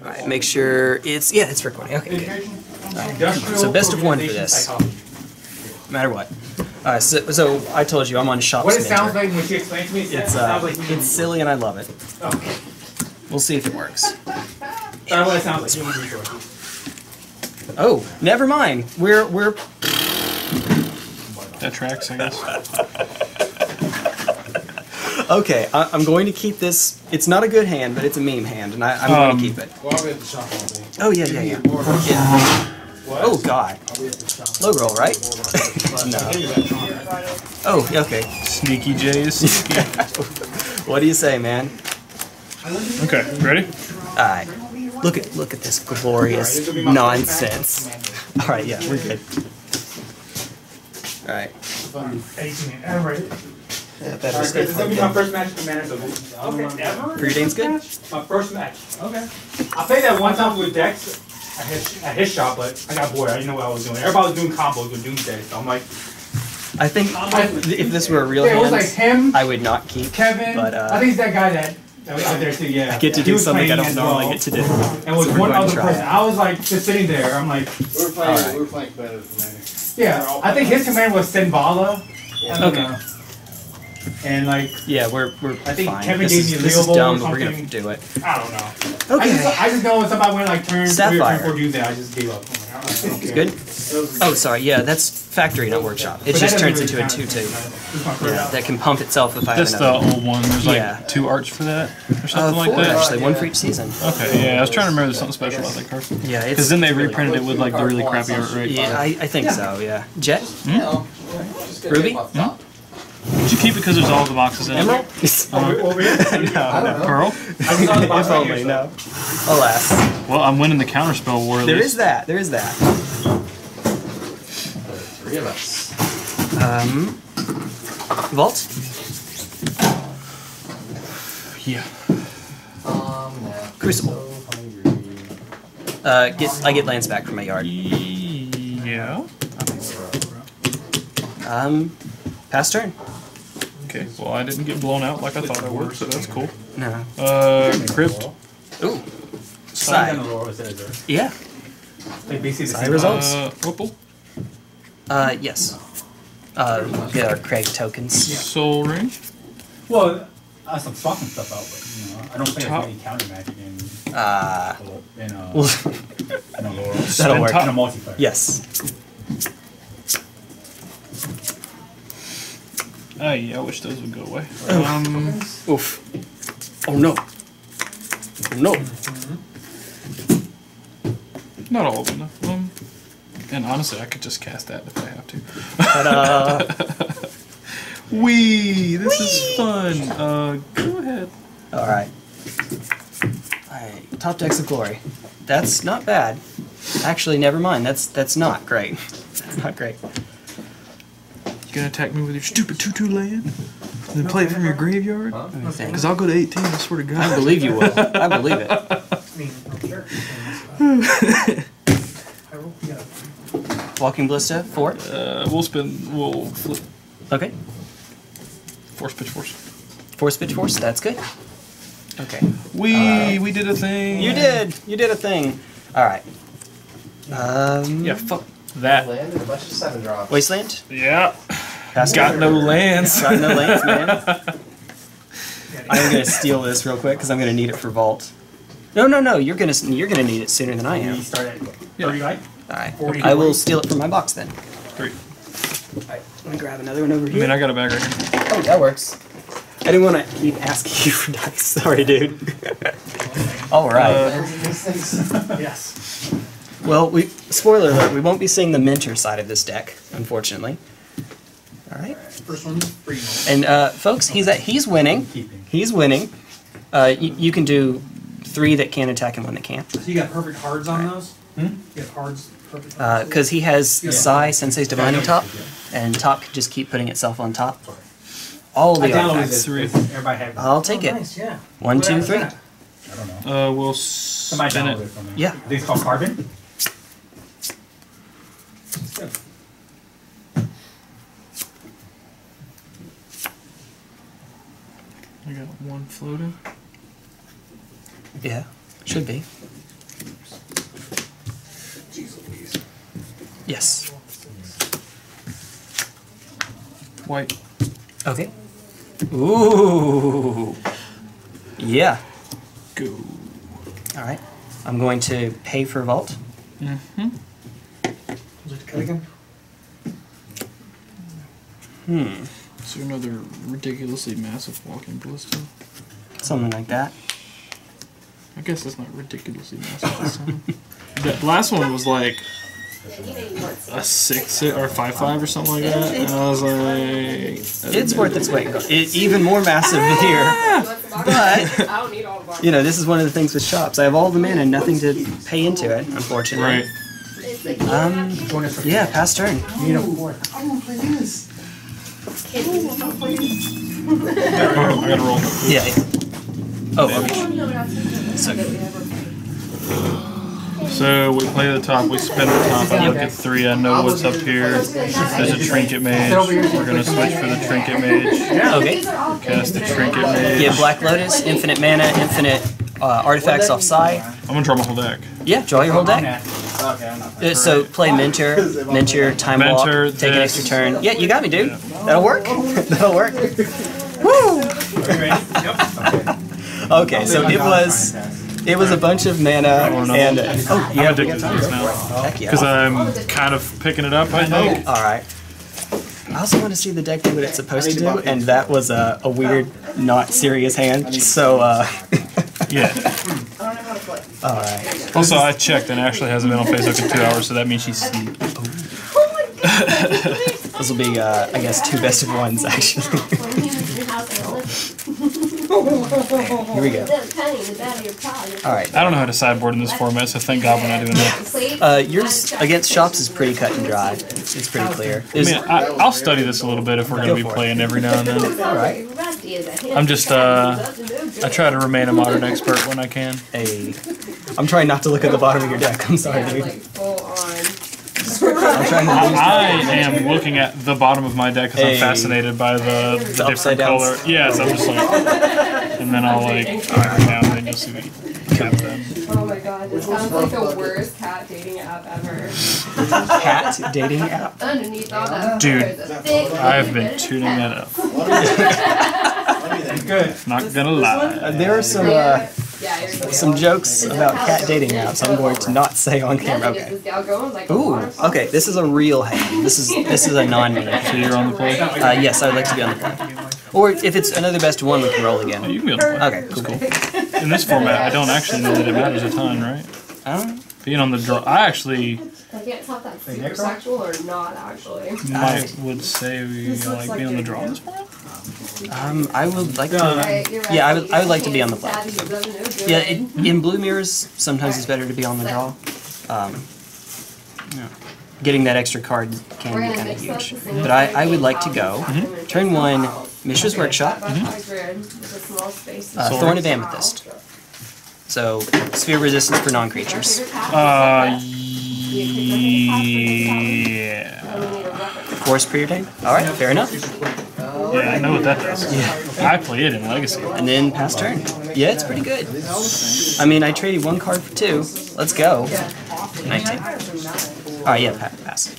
All right, make sure it's yeah, it's recording. Okay, good. So best of one for this. No matter what. All right, so, so I told you I'm on Shop What it sounds like when she explained to me, it It's uh, like it's silly and I love it. Okay. We'll see if it works. That's what it sounds like. You want to record. Oh, never mind. We're we're That tracks, I guess. okay. I, I'm going to keep this. It's not a good hand, but it's a meme hand, and I, I'm Um, going to keep it. Well, I'll be at the shop all day. Oh yeah, yeah, yeah. yeah. Oh God. Low roll, right? no. Oh, okay. Sneaky J is sneaky. What do you say, man? okay, ready? All right. Look at look at this glorious nonsense. All right, yeah, we're good. All right. Yeah, Alright, better this is gonna be my first match with Commander, so okay. Ever? Predate's good. My first match. Okay. I played that one time with Dex at his, at his shop, but I got bored. I didn't know what I was doing. Everybody was doing combos with Doomsday, so I'm like, I think if this were a real yeah, it was like hand, him, I would not keep. Kevin. but, uh, I think it's that guy that, that was out there too. Yeah. I get to He do was something I playing don't as normally well. get to do. And with So we're one going to other try person, it. I was like just sitting there. I'm like, We were playing, Alright. we were playing better than yeah. I think his command was Sinbala. I don't Okay. know. And like, Yeah, we're we're I think fine. Kevin this gave is, me a this is dumb, but we're gonna do it. I don't know. I Okay. just, I just know when somebody went like turn three or Sapphire. turn four Doomsday, I just gave up. I'm like, I don't. Good. Oh, sorry. Yeah, that's factory, not workshop. It But just turns doesn't into a really count. two-two. This is my first Yeah, that can pump itself if I have That's the old one. There's like Yeah. two arts for that or Uh, something like that. actually, one for each season. Okay, yeah, I was trying to remember there's something special about that card. Yeah, it's Because then they really reprinted it with like the really crappy art, right? Yeah, I, I think so. Yeah. Jet, that. You know, just get Ruby? tape off the top. Did you keep it because there's all the Moxes in it? Emerald. Over, over here? I don't. Pearl? I saw the box if only. here, No. Alas, Well, I'm winning the counterspell war at there least. is that. There is that. Three of us. Um, vault. Yeah. Um, yeah. Crucible. So. Uh, get I get lands back from my yard. Yeah. Um, pass turn. Okay, well, I didn't get blown out like I thought I would, so that's cool. No. Uh, Crypt. Ooh. Side. Side. Yeah. Like basically the Side results. Uh, Whipple. Uh, yes. Uh, get our Craig tokens. Sol Ring. Well, I have some fucking stuff out, but you know, I don't play Top. as many counter magic in Uh, in uh, well, in a Laurel. that'll work. In a multiplayer. Yes. Ah, yeah, I wish those would go away. Oh. Um, Oof. Oh no. Oh no. not all of them, though. Um, and honestly, I could just cast that if I have to. Ta-da. Wee! This is fun. Uh, go ahead. All right. All right. Top decks of glory. That's not bad. Actually, never mind. That's that's not great. That's not great. You gonna attack me with your stupid 2-2 land? And then play it from your graveyard? Huh? Because I'll go to 18, I swear to God. I believe you will. I believe it. Walking Ballista, four. Uh, we'll spin, we'll flip. Okay. Force, pitch, force. Force pitch force. That's good. Okay. We we did a thing. You did. You did a thing. All right. Um. Yeah, fuck that. Land a bunch of seven drops. Wasteland. Yeah. Pass Got no lands. Got no lands, man. I'm gonna steal this real quick because I'm gonna need it for vault. No, no, no. You're gonna you're gonna need it sooner than I We am. start at Yeah. All right. 40. I will steal it from my box then. Great. All right. Let me grab another one over here. I mean, I got a bag right here. Oh, that works. I didn't want to keep asking you for dice. Sorry, dude. All right. Uh, Yes. well, we spoiler alert. We won't be seeing the mentor side of this deck, unfortunately. All right. First one's free. And uh, folks, he's at, he's winning. He's winning. Uh, you, you can do three that can attack and one that can't. So you got perfect hards on those? Hmm? You got hards, perfect hards? Because Uh, he has Yeah. Sai, Sensei's Divining Top, and top can just keep putting itself on top. All I the downloaded artifacts. this. Three. Everybody had. I'll take Oh, it. Nice, yeah. One, What two, three. that? I don't know. uh, we'll Somebody spin downloaded it. it from me. Yeah. These think called Carbon. one floating? Yeah, should be. Yes. White. Okay. Ooh. Yeah. Go. All right. I'm going to pay for vault. Mm-hmm. Was cut again. Hmm. So another ridiculously massive walking ballista. Something like that. I guess that's not ridiculously massive this time. That last one was like a six or five five or something like that, and I was like, It's worth its weight. in gold. It, even more massive here. But I don't need all of our. you know, this is one of the things with shops. I have all the mana and nothing to pay into it, unfortunately. right. Um. Yeah. Pass turn. You need a four. Oh, I gotta roll. Yeah. yeah. Oh. Okay. So So we play the top, we spin the top, I look at three, I know what's up here. There's a trinket mage. We're gonna switch for the trinket mage. Okay. Cast the trinket mage. Yeah. Black Lotus, infinite mana, infinite uh, artifacts off side. I'm gonna draw my whole deck. Yeah. Draw your whole deck. Okay, I'm not. Uh, so play Mentor, Mentor, Time Mentor, Walk, take an extra turn. Yeah, you got me, dude. That'll work. That'll work. Woo! Okay, so it was it was a bunch of mana and oh, you I'm addicted to this now. yeah. Because I'm kind of picking it up, I think. All right. I also want to see the deck do what it's supposed to do, and that was a, a weird, not serious hand. So, uh, Yeah. I don't know how to play. All right. Also, I checked and Ashley hasn't been on Facebook in two hours, so that means she's asleep. oh This will be, uh, I guess, two best of ones actually. Here we go. All right. I don't know how to sideboard in this format, so thank God we're not doing that. Uh, yours against shops is pretty cut and dry. It's, it's pretty clear. I mean, I, I'll study this a little bit if we're going to be Go for it. playing every now and then. Alright. I'm just, uh, I try to remain a modern expert when I can. a. I'm trying not to look at the bottom of your deck. I'm sorry, Yeah, dude. like full on. I'm trying to lose I am looking at the bottom of my deck because I'm Hey. fascinated by the, the The different upside downs. color. Yes, I'm just like, and then I'll like every now and then you'll see me tap them. Oh my god, this sounds like the worst cat dating app ever. cat dating app. Underneath all that, Dude, there's a thick I've been tuning cat. that up. Good. Not gonna lie. Uh, there are some uh, Yeah, some jokes about cat dating apps. I'm going to not say on camera. Okay. this gal going like a Ooh. Okay. This is a real hand. This is this is a non-mana. So you're on the play. Uh, yes, I would like to be on the play. Or if it's another best of one, we can roll Oh, again. you can be on the play. Okay. Cool. Cool. In this format, I don't actually know that it matters a ton, right? I don't know. Being on the draw, I actually I can't tell if that's super sexual or not actually. might would say we This looks like like being on the you're draw good. this format. Um, I would like to. Right, you're right. Yeah, I would- I would like to be on the play. Daddy doesn't know good. Yeah, it, in blue mirrors, sometimes it's better to be on the draw. Um, yeah. Getting that extra card can be kind of huge. But I, I would like to go. house and then Turn one. Mishra's Okay, Workshop, that box is weird. It's a uh, Thorn of Amethyst. So, sphere resistance for non-creatures. Uh, Yeah. yeah. Forest preordain. Alright, fair enough. Yeah, I know what that does. Yeah. I play it in Legacy. And then pass turn. Yeah, it's pretty good. I mean, I traded one card for two. Let's go. 19. Alright, yeah, pa- pass.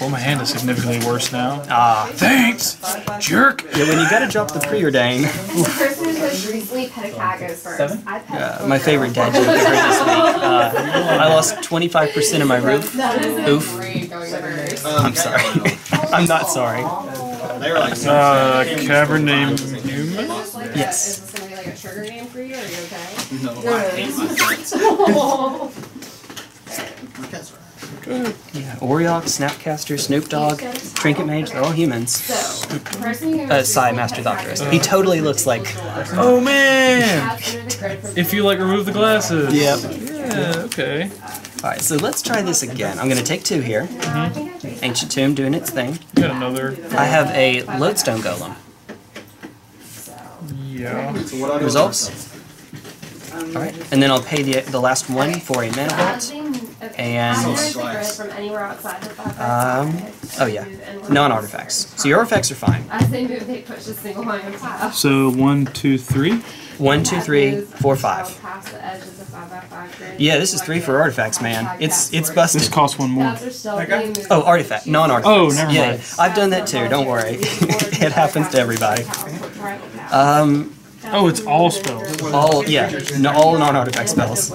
Well, my hand is significantly worse now. Ah. Thanks, jerk. Yeah, when you gotta drop the preordain. The person who recently pet a cat goes first. I Uh, my favorite dad joke ever this week. Uh, I lost 25% of my roof. Oof. great going first. I'm sorry. I'm not sorry. They were like, Uh, Cabernet Newman. Just like that, Yes. Is this gonna be like a trigger name for you? Are you okay? no, I hate my friends. My Yeah, Auriok, Snapcaster, Snoop Dogg, Trinket Mage, they're all humans. So, the person who Uh, Sai, Master Thopterist. He totally looks like. Oh man! Cats under the grid from If you like remove the glasses. Yep. Yeah. Okay. Alright, so let's try this again. I'm gonna take two here. I think I traced Ancient Tomb doing its thing. Got another. I have a Lodestone Golem. Yeah. So what I do Results? Alright, and then I'll pay the, the last one for a Mana Vault. And- Under the grid from anywhere outside the five Um, oh yeah. Non-artifacts. So your artifacts are fine. As they move, they push a single line. So one, two, three. One, two, three, four, five. Past the edge of the five by five grid. Yeah, this is three for artifacts, man. It's it's busted. This costs one more. Tabs are still being moved. Oh, artifact, non-artifact. Oh, never Yeah, mind. I've done that too. Don't worry. it happens to everybody. Um, Oh, it's all spells. all yeah, no, all non-artifact spells.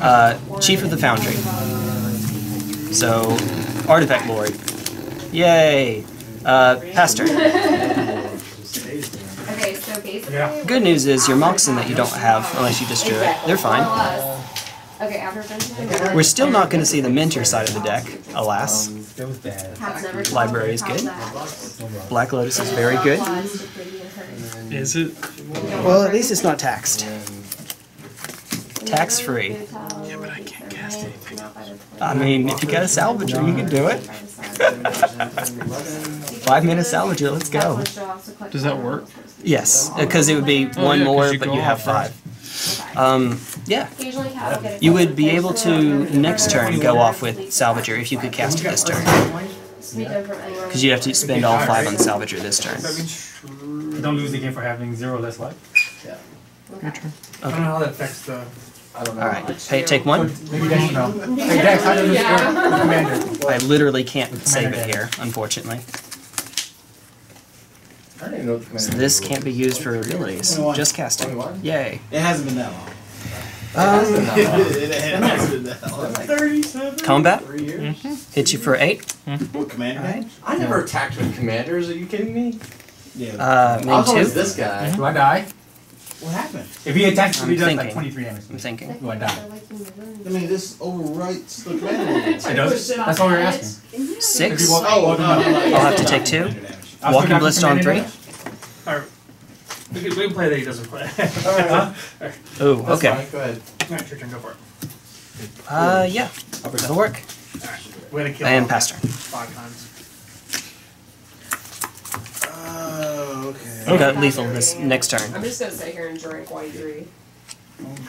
Uh, Chief of the Foundry. So, artifact lord. Yay. Uh, pastor. Okay, so basically. Yeah. Good news is your moxen that you don't have, unless you just destroy it, they're fine. Okay, after finishing. We're still not going to see the mentor side of the deck, alas. Um, that was bad. Tabs never told Library is good. Black Lotus is very good. applies to Kitty and hers. Is it? Well, at least it's not taxed. Tax free. Yeah, but I can't cast anything. I mean, if you got a salvager, you can do it. Five minute salvager, let's go. Does that work? Yes, because it would be Oh, one yeah, 'cause more, you but you have off, right? five. Um, yeah. Occasionally Cat will get a You would be able to, next turn, go off with Salvager if you could cast it this turn. Speak of from anywhere. Because you have to spend all five on Salvager this turn. Don't lose the game for having zero less life. Yeah. Your turn. I don't know how that affects the. Alright, hey, take one. Know. Hey Dex, how does this work with I literally can't save it here, unfortunately. I don't even know what the So this can't be used for abilities, just casting. Yay. It hasn't been that long. Um, it hasn't been that long. Thirty-seven. combat, Three years. hit you for eight. What commander? Alright. I never attacked with commanders. Are you kidding me? Yeah. Uh, I was main always two. this guy. Do I die? what happened? If he attacks, I'm he does like thinking. 23 damage. I'm thinking. Do I die? I mean, this overwrites the commander. It does? That's all we we're asking. Six. you walk- Oh, no. I'll have to take two. I'll still Walking have Blist on three. damage? Or, we can, we can play that he doesn't play. Alright. Oh, That's okay. fine. Go ahead. Alright, your turn, go for it. Uh, yeah, that'll work. Alright, we had to kill And all pass turn. Five times. Oh, okay. I've got lethal this next turn. I'm just gonna sit here and drink while you read.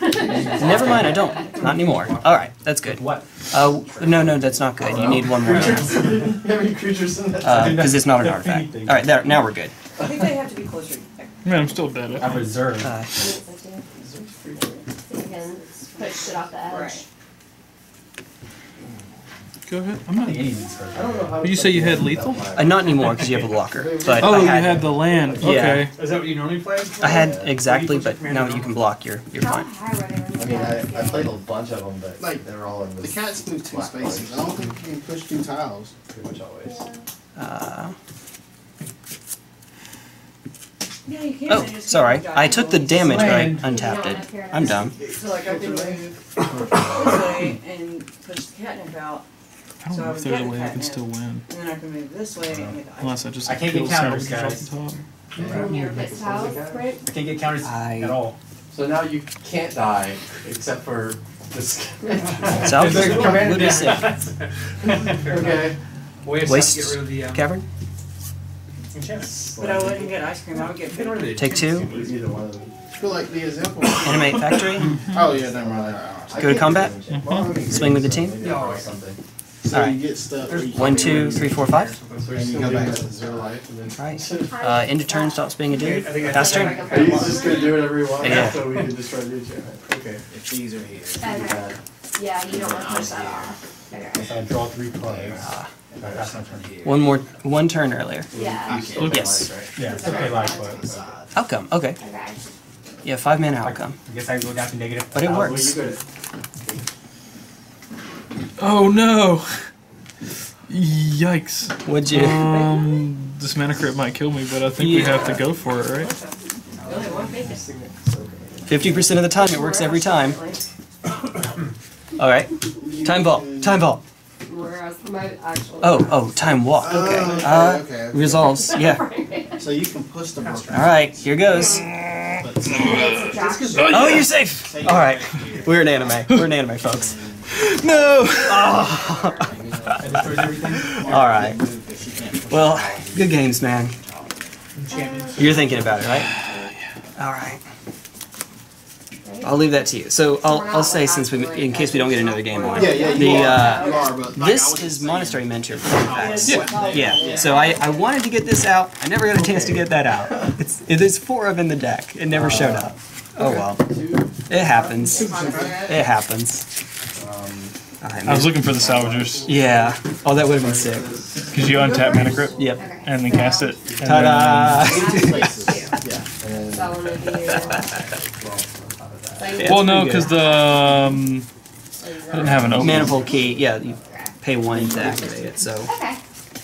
Never mind, I don't. Not anymore. Alright, that's good. What? Uh, no, no, that's not good. You need one more. How many creatures in that? Uh, because it's not an artifact. Alright, there, now we're good. I think they have to be closer. Man, I'm still dead. I reserve. Uh, You can push shit off the edge. Right. Go ahead. I'm not. think any these cards. I don't know how. Did you say you had lethal? uh, not anymore because you have a blocker. But Oh, I you had, had the land. Yeah. Okay. Is that what you normally play? I had exactly, but now that you can block, you're you're fine. high were they? I mean, I, I played a bunch of them, but Like, they were all in The this. cats move two black spaces. I don't think you can push two tiles. Pretty much always. Uh, Yeah, you oh, sorry. I took the damage, but I untapped it. I'm dumb. So like I can move and push the catnip out, I don't So know if there's a way I can still win. and then I can move this way and Unless I just I can't kill get counters, savages off the top. From your pit right? I can't get counters I- at all. So now you can't die except for this. Salvage There's a commander would be down. sick. okay. Waste. Waste. Get rid of the. Um, Cavern, Enchantments. But I wouldn't get ice cream. I would get. Get rid of it. take two. Either one of them. I feel like the. Animate Factory. Oh, yeah, never mind. Go to combat. Swing with the team. Yeah, something. So Alright. you get stuff. where you One, can't two, get three, four, five. So And you go back to zero life and then. Right. Uh, end of turn stops being a dude. I Pass turn. Are you just gonna do whatever you want Yeah. so we can destroy the enchantment? Okay. If these are here. Okay. Yeah, you don't wanna push that off. Okay. So I draw three cards. If I pass. One more, one turn earlier. Yeah. You Yes. Yeah, it's okay, like, but Outcome. Okay. Okay. Yeah, five mana outcome. I guess I go down to negative. But it Uh, right? works. Well, you good. Oh no! Yikes. Would you? Um, this mana crypt might kill me, but I think we have to go for it, right? Only one thing. Fifty percent of the time, it works every time. All right. Time ball. Time ball. Whereas my actual. Oh, oh, time walk. Okay. Oh, okay, Uh, okay. resolves. Yeah. So you can push the blocker. All right. Here goes. Oh, you're safe. All right. We're an anime. We're an anime, folks. No. Everything. All right. Well, good games, man. You're thinking about it, right? All right. I'll leave that to you. So I'll, I'll say since we, in case we don't get another game on. yeah, yeah, The, uh, This is Monastery Mentor facts. Yeah. So I, I wanted to get this out. I never got a chance to get that out. It's there's four of in the deck. It never showed up. Oh well. It happens. It happens. Alright, I was looking for the salvagers Yeah. Oh, that would have been sick. because you untap mana crypt Yep. Okay. and then cast it. Ta-da! So I'm gonna do. Yeah, Well, no, because the um, I didn't have an open. Manifold key. Yeah, you pay one to activate it. So Okay.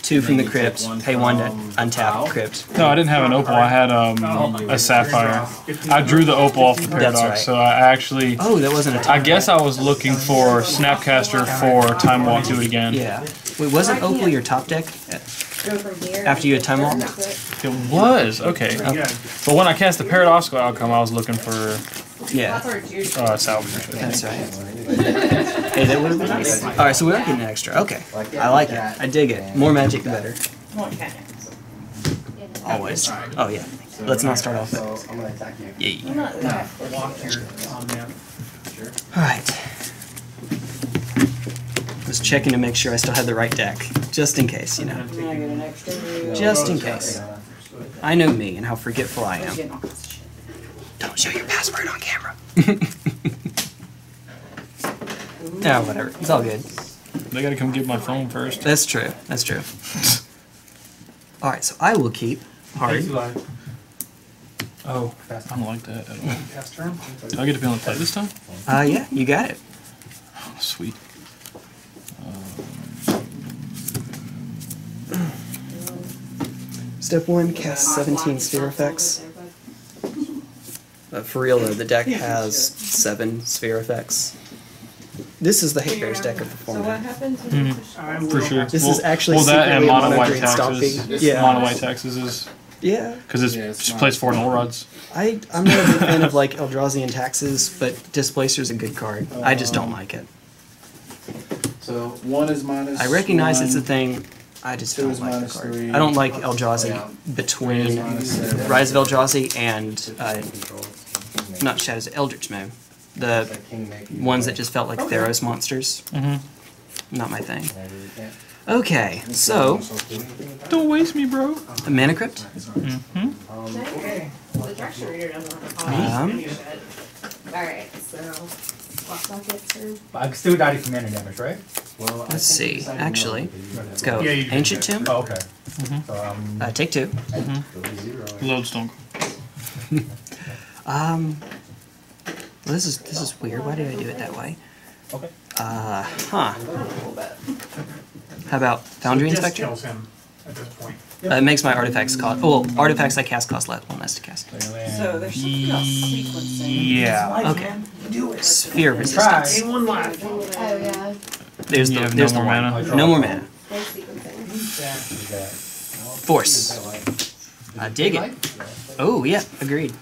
Two from the crypt. Pay one to untap crypt. No, I didn't have an opal. I had um, a sapphire. I drew the opal off the paradox, right. so I actually. Oh, that wasn't a. I guess I was looking for Snapcaster for Time Walk Do It Again. Yeah. Wait, wasn't Opal your top deck? Go from here. After you had time walk? It was okay. But when I cast the paradoxical outcome, I was looking for Yeah. That's where Jude. uh, salvagers. That's right. hey, that would have been nice. All right, so we are getting an extra. Okay, I like it. I dig it. More magic, the better. Well, catnip. so- Always. Oh yeah. Let's not start off. So. I'm gonna attack you. Yeah. I'm not that. Walk here on there. All right. Just checking to make sure I still have the right deck, just in case, you know. Now I get an extra. Just in case. I know me and how forgetful I I'm am. getting all kinds of shit. Don't show your password on camera. yeah, whatever. It's all good. They gotta come get my phone first. That's true. That's true. All right, so I will keep hard. Oh, I don't like that at all. Pass. Do I get to be on the play this time? Uh, yeah, you got it. Oh, sweet. Step one, cast 17 sphere effects. Uh, for real though, the deck has seven sphere effects. This is the Hate Bears deck of So what performance. happens when you Mhm. push I For sure. This well, is actually well that and secretly a mono mono white green taxes. fee. Yeah. Mono white taxes is Yeah, because it's Yeah, it's just plays four null rods. I I'm not a big fan of like Eldrazi taxes, but Displacer's a good card. I just don't like it. So one is minus. I recognize it's a one. thing. I just Two don't is like the minus card. three. I don't like Eldrazi Yeah. between minus seven. Rise of Eldrazi and uh, not Shadows of Eldritch Moon. The ones that just felt like Theros monsters. Mm-hmm. Not my thing. Okay, so Don't waste me, bro. a mana crypt. Mm-hmm. Okay. The direction reader doesn't have a Um. Alright, so. Lock buckets I still die to commander damage, right? Well, Let's see. Actually, let's go. Yeah, Ancient Tomb. Oh, okay. Mhm. So, um, Uh, take two. Lodestone. Um. Well, this is this is weird. Why did I do it that way? okay. Uh, huh. How about Foundry So Inspector? kills him at this point. Uh, it makes my artifacts cost. Well, artifacts I cast cost less. One less to cast. So there's something about sequencing. Yeah. Okay. Sphere Try. resistance. Ain't one left. Oh, yeah. There's You the have there's no the more one. mana? No more mana. Force. I dig it. Oh yeah, agreed.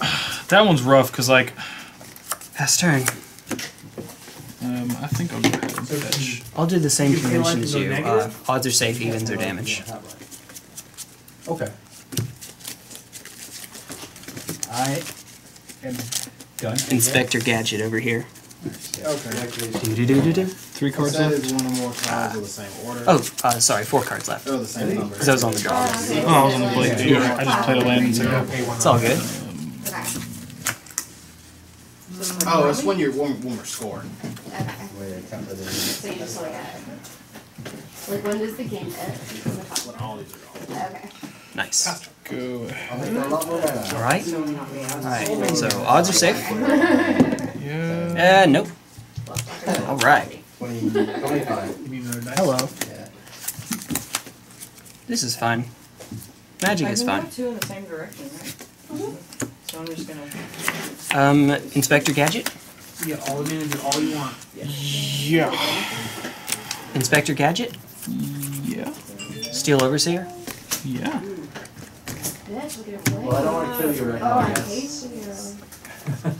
That one's rough because like Pass turn. um, I think I'll go ahead and fetch. I'll do the same You feel like convention as you you. go Uh, negative? odds are safe, evens are damage. Okay. I am done. Inspector Gadget over here. Okay. Do do do do do. Three Cards cards that left. is one or more cards of the same order. Oh, uh, sorry, four cards left. Oh, the same number. Because I was on the draw. Oh, I was on the plate too. I just played a land and second. It's all good. Okay. Oh, it's when you're when, when we're scoring. Okay. So you just look at it. Like, when does the game end? On the top. When all these are gone. Okay. Nice. Go. I'll make a lot more mana. All right. All right. So odds are safe. Yeah. Uh, nope. All right. 20, 25. You mean the dice? Hello. Yeah. This is fun. Magic I is can fun. two in the same direction, right? So I'm just gonna. Um, Inspector Gadget. You get all the mana, do all you want. Yeah. Inspector Gadget. Yeah. Steel Overseer. Yeah. Bitch, look at it. Well, I don't want to kill you right Oh, now. I yes. hate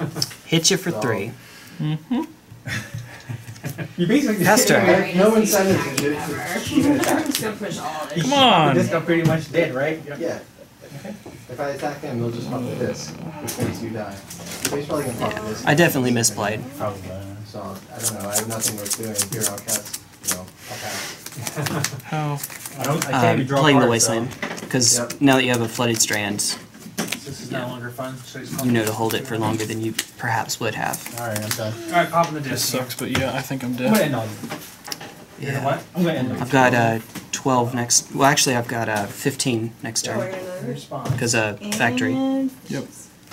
you. Hit you for three. Mm-hmm. You basically Pass turn. No easy incentive attack to do- ever. I'm just gonna push all it. Come on. This got pretty much dead, right? Yeah. If I attack him, he'll just pop with this, which makes you die. So he's probably gonna pop with this. I definitely misplayed. Probably. So I don't know. I have nothing worth doing. Here, I'll cast. You know, I'll pass. How? I don't. I can't Uh, even draw playing the cards, so- Wasteland. Because Yep. now that you have a Flooded Strand, no longer fun. So you know to hold it for longer than you perhaps would have. Alright, I'm done. All right, pop in the This disc. sucks, but yeah, I think I'm I'm gonna dead. end on. You know what? I'm gonna end on. I've got uh, 12 next. Well, actually, I've got uh, 15 next Oh, turn gonna- Respawn. because uh, factory. Yep.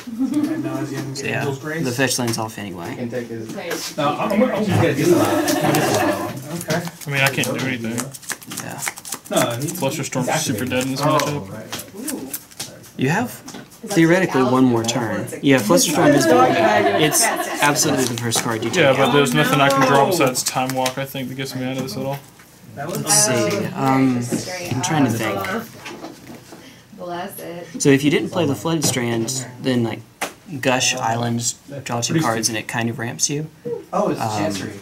And now he's gonna So yeah, Angel's Grace. the fetch lane's off You anyway. can take his. Wait. No, I'm, I'm, gonna- I'm gonna get a. Okay. I mean, I can't do anything. Yeah, No, he, Flusterstorm's he's super activated. dead in this Oh, matchup. right. You have theoretically one more turn. Yeah, Flusterstorm is it's absolutely the first card you take. Yeah, but there's nothing I can draw besides Time Walk, I think, that gets me out of this at all. That was Let's see. Um, I'm trying to think. Bless it. So if you didn't play the Flooded Strand, then like Gush Islands draw two cards and it kind of ramps you. Oh, it's Um, Chancery.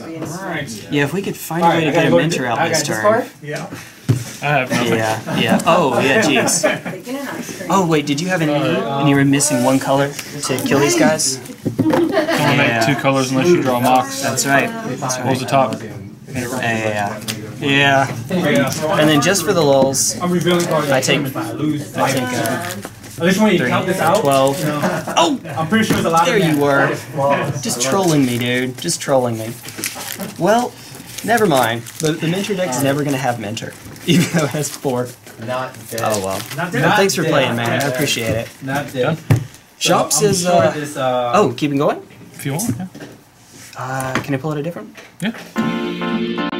All right. Yeah, if we could find a way to get gotta a mentor out this turn. Yeah. I have nothing. Yeah, yeah. Oh, yeah, jeez. Bacon and ice cream. Oh, wait, did you have any, and you were missing one color to kill these guys? Don't make Yeah. two colors unless you draw Mox. That's right. What was the top? Yeah, yeah. Yeah. And then just for the lulls, I'm. I take- if I. I think, uh, At least when you three, count this out. 12. You know, Oh, I'm pretty sure it's a lot there of you were. Just trolling me, dude. Just trolling me. Well, never mind. The, the mentor deck is never gonna have mentor, even though it has four. Not dead. Oh well. Not Well, dead. thanks for dead. playing, man. I appreciate it. Not dead. Shops So, I'm sure uh, this, uh, Oh, keep it going. If you want, yeah. Uh, can I pull it a different? Yeah.